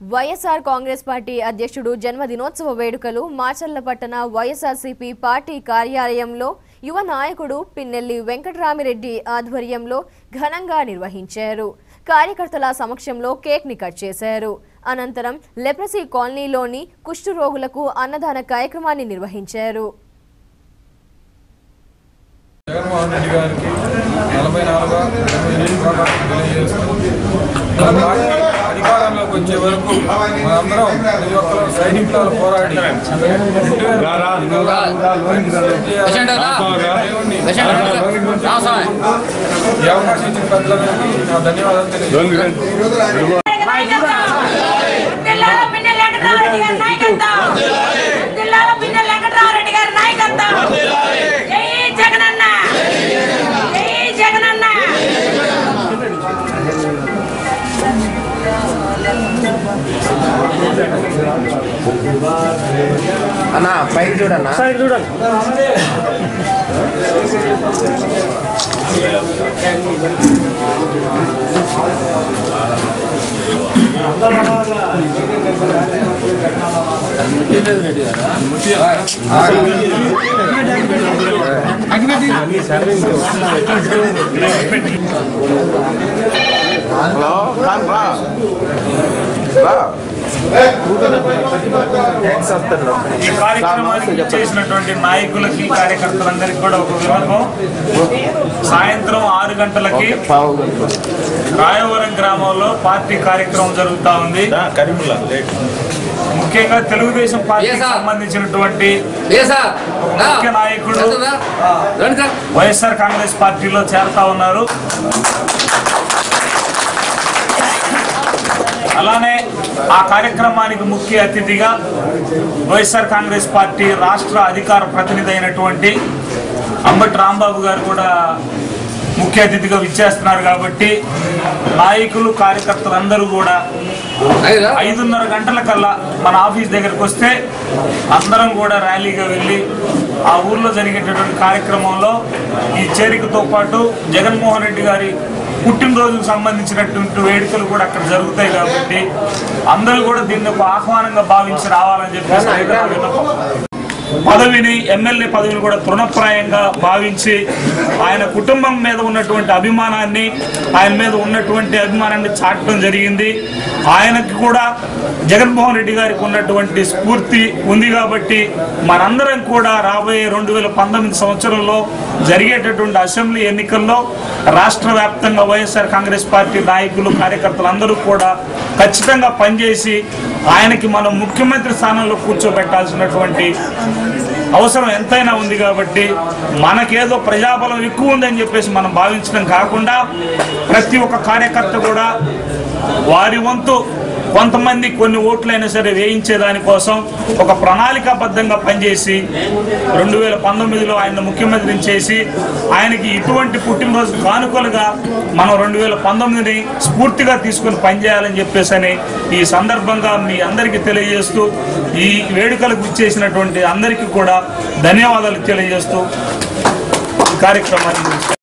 YSR Congress party అధ్యక్షుడు జన్మదినోత్సవ వేడుకలు మాచర్ల పట్టణ వైఎస్ఆర్సీపీ పార్టీ కార్యాలయంలో యువ నాయకుడు పిన్నెల్లి వెంకటరామిరెడ్డి ఆధ్వర్యంలో ఘనంగా నిర్వహించారు. కార్యకర్తల సమక్షంలో కేక్ని కట్ చేశారు. అనంతరం లెప్రసీ కాలనీలోని కుష్టు రోగులకు అన్నదాన కార్యక్రమాన్ని నిర్వహించారు. జగన్మోహన్ రెడ్డి గారికి మనందరం సైనికులు పోరాడి అవకాశం ఇచ్చిన పెద్దలందరికీ నా ధన్యవాదాలు అన్నా పైకి చూడన్నా హలో కాన్ రా రా ట్యాక్స్ వస్తాను ఈ కార్యక్రమానికి చేసినటువంటి నాయకులకి కార్యకర్తలందరికీ కూడా ఒక విన్నపం సాయంత్రం ఆరు గంటలకి రాయవరం గ్రామంలో పార్టీ కార్యక్రమం జరుగుతా ఉంది. ముఖ్యంగా తెలుగుదేశం పార్టీకి సంబంధించినటువంటి ముఖ్య నాయకుడు వైఎస్ఆర్ కాంగ్రెస్ పార్టీలో చేరతా ఉన్నారు. అలానే ఆ కార్యక్రమానికి ముఖ్య అతిథిగా వైఎస్ఆర్ కాంగ్రెస్ పార్టీ రాష్ట్ర అధికార ప్రతినిధి అయినటువంటి అంబటి రాంబాబు గారు కూడా ముఖ్య అతిథిగా విచ్చేస్తున్నారు కాబట్టి నాయకులు కార్యకర్తలందరూ కూడా ఐదున్నర గంటల కల్లా మన ఆఫీస్ దగ్గరకు వస్తే అందరం కూడా ర్యాలీగా వెళ్ళి ఆ ఊర్లో జరిగేటటువంటి కార్యక్రమంలో ఈ చేరికతో పాటు జగన్మోహన్ రెడ్డి గారి పుట్టినరోజుకు సంబంధించినటువంటి వేడుకలు కూడా అక్కడ జరుగుతాయి కాబట్టి అందరూ కూడా దీన్ని ఒక ఆహ్వానంగా భావించి రావాలని చెప్పేసి పదవిని ఎమ్మెల్యే పదవిని కూడా తృణప్రాయంగా భావించి ఆయన కుటుంబం మీద ఉన్నటువంటి అభిమానాన్ని ఆయన మీద ఉన్నటువంటి అభిమానాన్ని చాటడం జరిగింది. ఆయనకి కూడా జగన్మోహన్ రెడ్డి గారికి ఉన్నటువంటి స్ఫూర్తి ఉంది కాబట్టి మనందరం కూడా రాబోయే రెండు వేల పంతొమ్మిది సంవత్సరంలో జరిగేటటువంటి అసెంబ్లీ ఎన్నికల్లో రాష్ట్ర వ్యాప్తంగా వైఎస్ఆర్ కాంగ్రెస్ పార్టీ నాయకులు కార్యకర్తలు అందరూ కూడా ఖచ్చితంగా పనిచేసి ఆయనకి మనం ముఖ్యమంత్రి స్థానంలో కూర్చోబెట్టాల్సినటువంటి అవసరం ఎంతైనా ఉంది కాబట్టి మనకేదో ప్రజాబలం ఎక్కువ ఉందని చెప్పేసి మనం భావించడం కాకుండా ప్రతి ఒక్క కార్యకర్త కూడా వారి వంతు కొంతమంది కొన్ని ఓట్లైనా సరే వేయించే దానికోసం ఒక ప్రణాళికాబద్ధంగా పనిచేసి రెండు వేల పంతొమ్మిదిలో ఆయన ముఖ్యమంత్రిని చేసి ఆయనకి ఇటువంటి పుట్టినరోజు కానుకలుగా మనం రెండు వేల పంతొమ్మిదిని స్ఫూర్తిగా తీసుకుని పనిచేయాలని చెప్పేసి అని ఈ సందర్భంగా మీ అందరికీ తెలియజేస్తూ ఈ వేడుకలకు ఇచ్చేసినటువంటి అందరికీ కూడా ధన్యవాదాలు తెలియజేస్తూ ఈ కార్యక్రమాన్ని